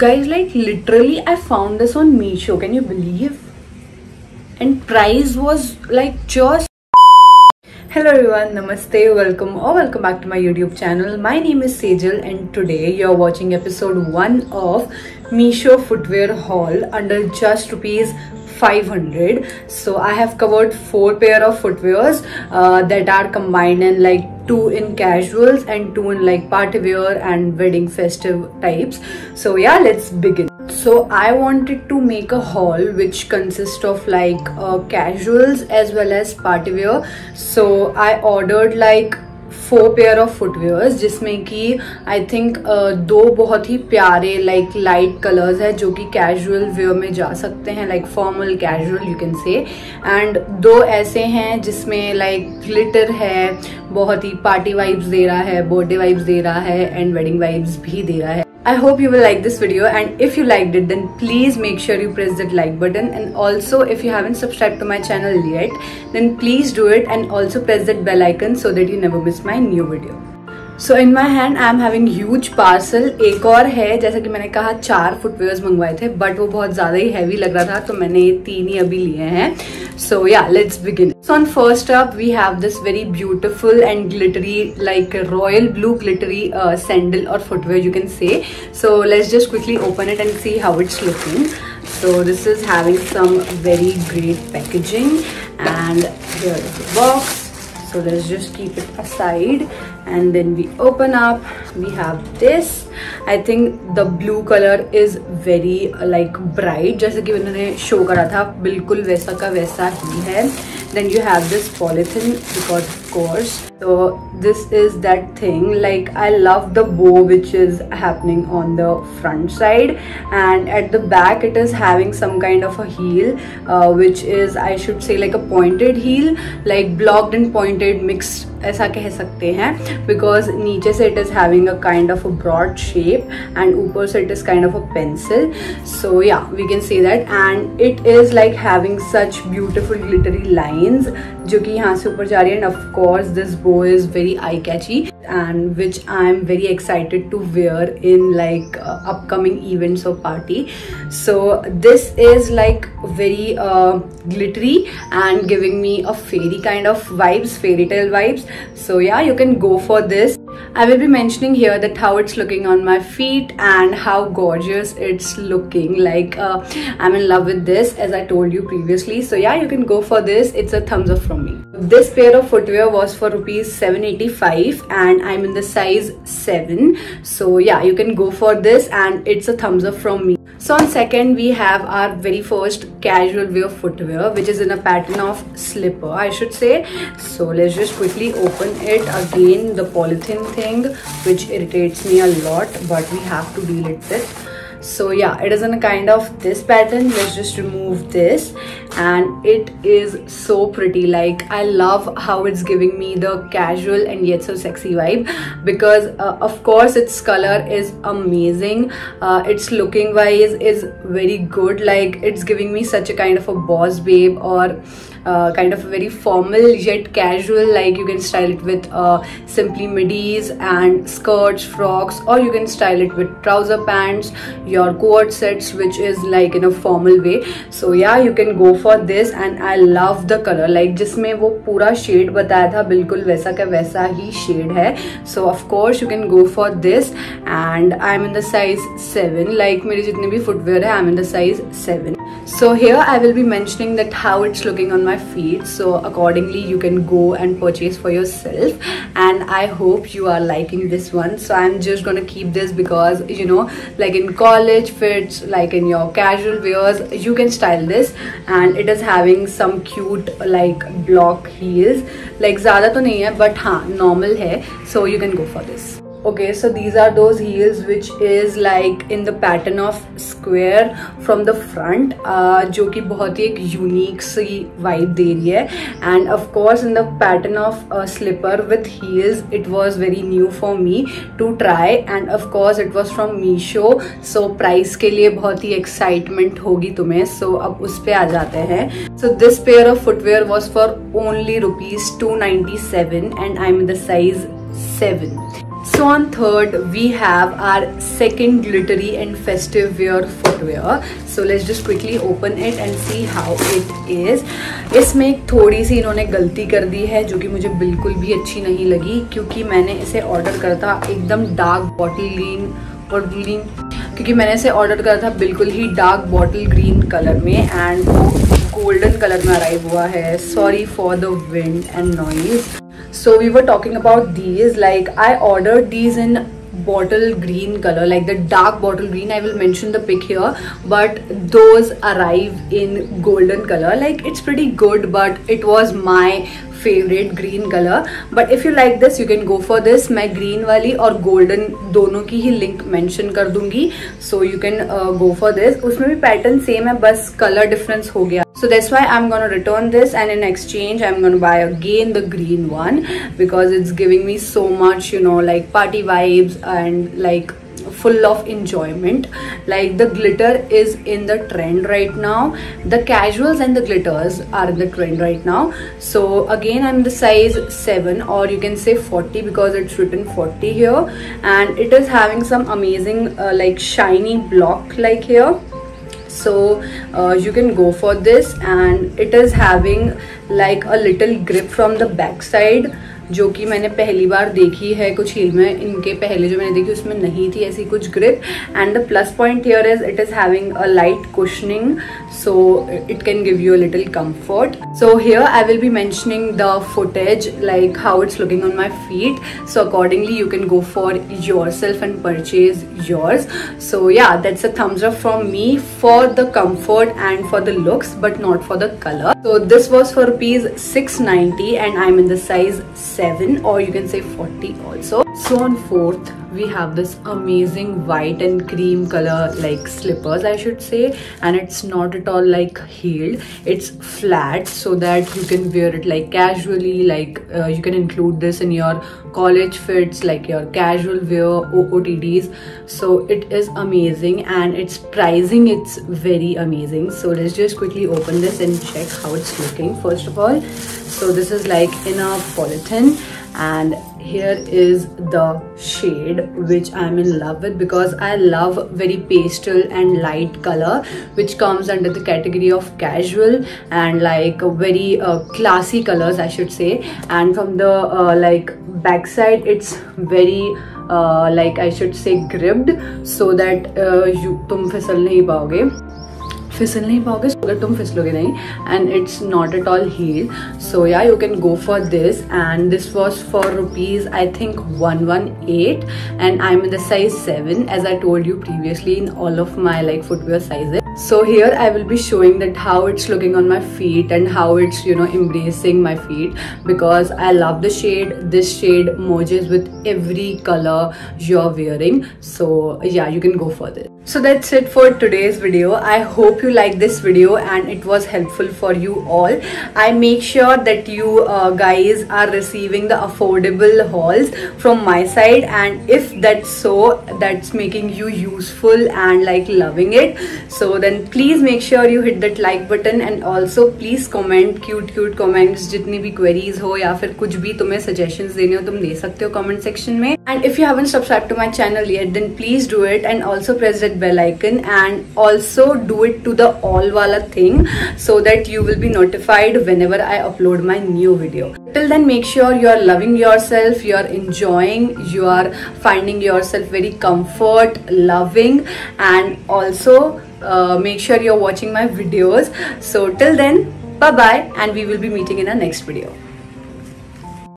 guys like literally i found this on Meesho can you believe? And price was like just hello everyone namaste welcome or welcome back to my youtube channel. My name is Sejal and today you're watching episode 1 of Meesho footwear haul under just rupees 500 so i have covered four pair of footwears uh, that are combined in like two in casuals and two in like party wear and wedding festive types. So yeah let's begin. So i wanted to make a haul which consists of like uh, casuals as well as party wear. So i ordered like four pair of footwears जिसमें कि I think uh, दो बहुत ही प्यारे like light colours है जो कि casual wear में जा सकते हैं like formal casual you can say and दो ऐसे हैं जिसमें लाइक ग्लिटर है बहुत ही पार्टी वाइब्स दे रहा है बर्थडे वाइब्स दे रहा है एंड वेडिंग वाइब्स भी दे रहा है I hope you will like this video and if you liked it then please make sure you press that like button and also if you haven't subscribed to my channel yet then please do it and also press that bell icon so that you never miss my new video. So in my hand I am having huge parcel एक और है, जैसा कि मैंने कहा, चार footwears मंगवाए थे बट वो बहुत ज़्यादा ही हैवी लग रहा था तो मैंने ये तीन ही अभी लिए हैं। So yeah let's begin so on first up we have this very beautiful and glittery like royal blue glittery sandal और footwear you can say so let's just quickly open it and see how it's looking is having some very great packaging. And here is the box. So let's just keep it aside and then we open up we have this i think the blue color is very like bright जैसे कि उन्होंने show करा था बिल्कुल वैसा का वैसा ही है then you have this polythene because course so this is that thing like i love the bow which is happening on the front side and at the back it is having some kind of a heel uh, which is i should say like a pointed heel like blocked and pointed mixed ऐसा कह सकते हैं because नीचे से it is having a kind of a broad shape and ऊपर से it is kind of a pencil सो या we can see that and it is like having such beautiful glittery lines जो कि यहाँ से ऊपर जा रही है and of course course this bow is very eye-catchy and which I'm very excited to wear in like uh, upcoming events or party. So this is like very uh, glittery and giving me a fairy kind of vibes, fairy tale vibes. So yeah, you can go for this. I will be mentioning here that how it's looking on my feet and how gorgeous it's looking. Like uh, I'm in love with this as I told you previously. So yeah you can go for this. It's a thumbs up from me. This pair of footwear was for rupees 785 and I'm in the size 7 so yeah you can go for this and it's a thumbs up from me so on second we have our very first casual wear footwear which is in a pattern of slipper I should say. So let's just quickly open it. Again the polythene thing which irritates me a lot but we have to deal with it. So yeah it is in a kind of this pattern. Let's just remove this and it is so pretty. Like i love how it's giving me the casual and yet so sexy vibe because uh, of course its color is amazing. Uh, its looking wise is very good. Like it's giving me such a kind of a boss babe or uh, kind of very formal yet casual like you can style it with uh, simply midis and skirts frocks or you can style it with trouser pants your coat sets which is like in a formal way so yeah you can go for this and I love the color like जिसमें वो पूरा shade बताया था बिल्कुल वैसा का वैसा ही shade है so of course you can go for this and I'm in the size 7 like मेरे जितने भी footwear है I'm in the size 7 so here I will be mentioning that how it's looking on my feet so accordingly you can go and purchase for yourself and I hope you are liking this one so I'm just gonna keep this because you know like in college fits like in your casual wears you can style this and it is having some cute like block heels like ज़्यादा तो नहीं है but हाँ normal है so you can go for this Okay so these are those heels which is like in the pattern of square from the front uh, जो कि बहुत ही एक यूनिक सी वाइब दे रही है. And of course in the pattern of slipper with heels it was very new for me to try and of course it was from Meesho so price के लिए बहुत ही एक्साइटमेंट होगी तुम्हें. सो so, अब उस पे आ जाते हैं. So this pair of footwear was for only rupees two ninety seven and I am the size seven So on third, we have our second glittery and festive wear footwear. So let's just quickly open it and see how it is. इसमें एक थोड़ी सी इन्होंने गलती कर दी है जो कि मुझे बिल्कुल भी अच्छी नहीं लगी क्योंकि मैंने इसे ऑर्डर करा था एकदम डार्क बॉटल ग्रीन और ग्रीन क्योंकि मैंने इसे ऑर्डर करा था बिल्कुल ही डार्क बॉटल ग्रीन कलर में एंड वो गोल्डन कलर में अराइव हुआ है sorry for the wind and noise so we were talking about these like i ordered these in bottle green color like the dark bottle green i will mention the pic here but those arrive in golden color like it's pretty good but it was my favourite green colour but if you like this you can go for this मैं green वाली और golden दोनों की ही link mention कर दूँगी so you can go for this उसमें भी pattern same है बस कलर डिफरेंस हो गया so that's why i'm to return this and in exchange i'm to buy again the green one because it's giving me so much you know like party vibes and like full of enjoyment. Like the glitter is in the trend right now. The casuals and the glitters are in the trend right now. So again i'm the size 7 or you can say 40 because it's written 40 here. And it is having some amazing uh, like shiny block like here so uh, you can go for this and it is having like a little grip from the back side जो कि मैंने पहली बार देखी है कुछ heal में, इनके पहले जो मैंने देखी उसमें नहीं थी ऐसी कुछ grip and the plus point here is it is having a light cushioning so it can give you a little comfort so here I will be mentioning the footage like how it's looking on my feet so accordingly you can go for yourself and purchase yours so yeah that's a thumbs up from me for the comfort and for the looks but not for the colour so this was for rupees six ninety and I am in the size 7 or you can say 40 also. So on 4th we have this amazing white and cream color like slippers I should say. And it's not at all like heeled. It's flat so that you can wear it like casually like uh, you can include this in your college fits like your casual wear OOTDs so it is amazing and its pricing it's very amazing. So let's just quickly open this and check how it's looking first of all. So this is like in a polythene and here is the shade which i'm in love with because i love very pastel and light color which comes under the category of casual and like very uh, classy colors i should say and from the uh, like backside it's very uh, like I should say gripped so that uh, you तुम फिसल नहीं पाओगे फिसल नहीं पाओगे अगर तुम फिसलोगे नहीं and it's not at all heal सो या you can go for this and this was for rupees I think one one eight and I am in the size seven as I told you previously in all of my like footwear sizes so here i will be showing that how it's looking on my feet and how it's you know embracing my feet because i love the shade this shade merges with every color you're wearing so yeah you can go for this so that's it for today's video i hope you like this video and it was helpful for you all i make sure that you uh, guys are receiving the affordable hauls from my side and if that's so that's making you useful and like loving it so then please make sure you hit that like button and also please comment cute cute comments जितनी भी queries हो या फिर कुछ भी तुम्हें suggestions देने हो तुम दे सकते हो comment section में and if you haven't subscribed to my channel yet then please do it and also press that bell icon and also do it to the all wala thing so that you will be notified whenever I upload my new video. Till then make sure you are loving yourself, you are enjoying, you are finding yourself very comfort, loving and also uh, make sure you're watching my videos. So till then bye bye and we will be meeting in our next video.